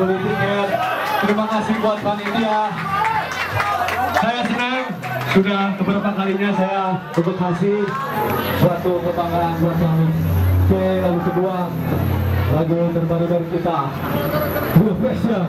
membeli tiket. Terima kasih buat panitia. Saya senang sudah beberapa kalinya saya Bekasi suatu kebanggaan buat kami. Oke, lagu kedua lagu terbaru dari kita, Blue Passion.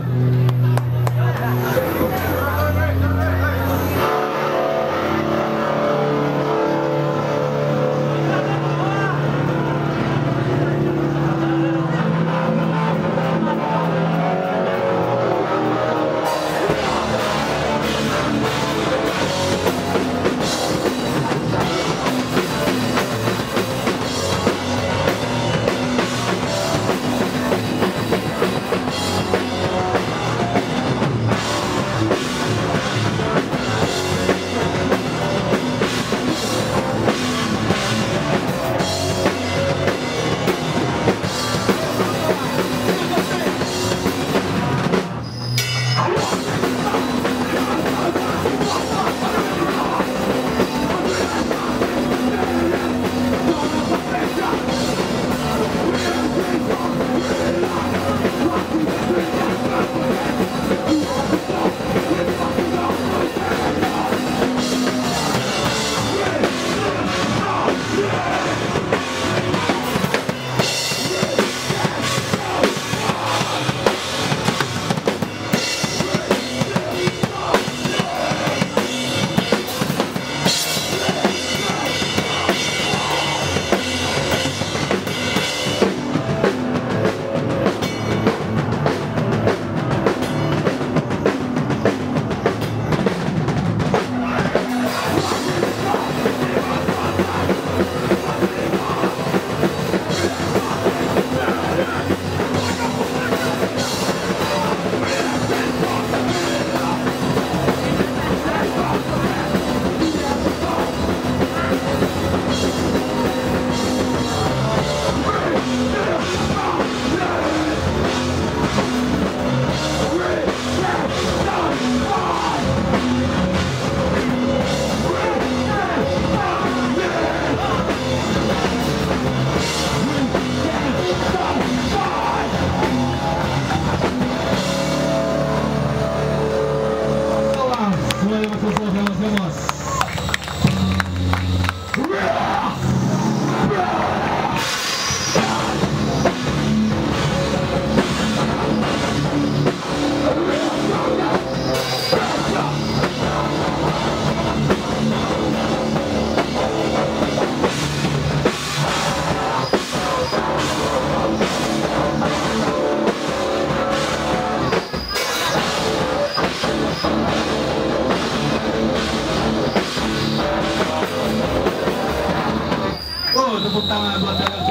Volta lá, bota.